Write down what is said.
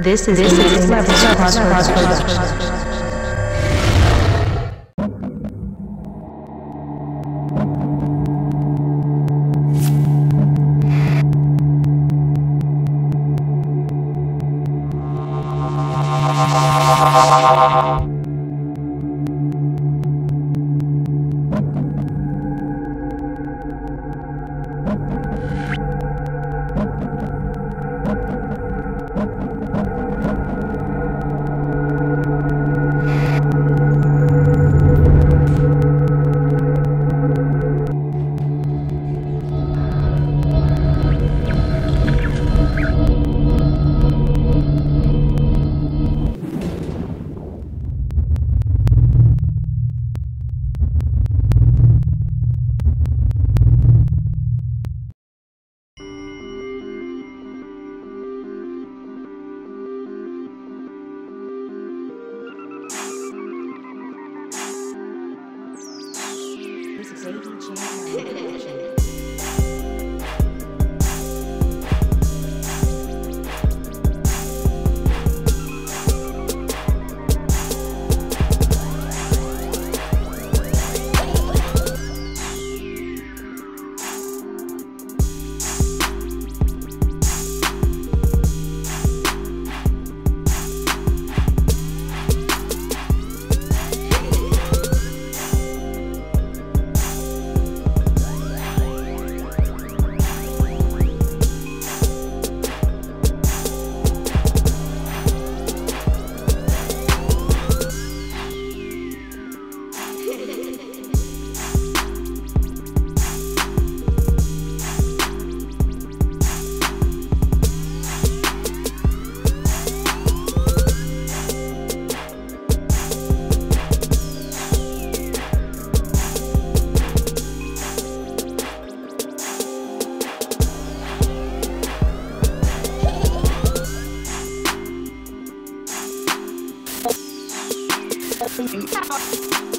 This is this is Crossroads Production. This 大。